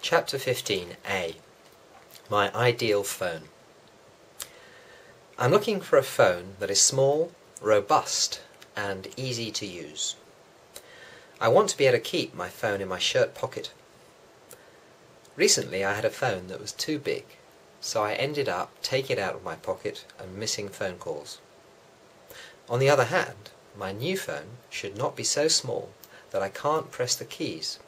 Chapter 15a My Ideal Phone I'm looking for a phone that is small, robust, and easy to use. I want to be able to keep my phone in my shirt pocket. Recently I had a phone that was too big, so I ended up taking it out of my pocket and missing phone calls. On the other hand, my new phone should not be so small that I can't press the keys.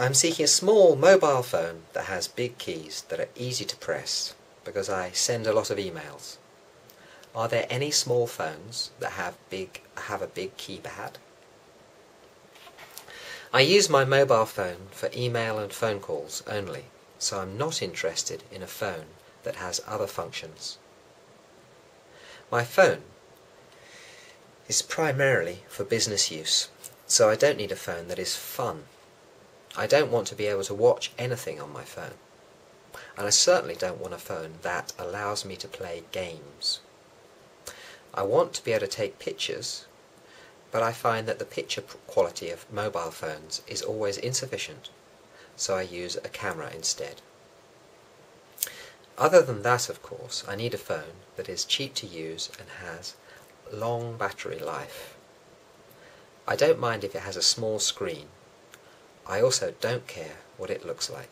I am seeking a small mobile phone that has big keys that are easy to press because I send a lot of emails. Are there any small phones that have big have a big keypad? I use my mobile phone for email and phone calls only, so I'm not interested in a phone that has other functions. My phone is primarily for business use, so I don't need a phone that is fun I don't want to be able to watch anything on my phone. And I certainly don't want a phone that allows me to play games. I want to be able to take pictures, but I find that the picture quality of mobile phones is always insufficient, so I use a camera instead. Other than that, of course, I need a phone that is cheap to use and has long battery life. I don't mind if it has a small screen I also don't care what it looks like.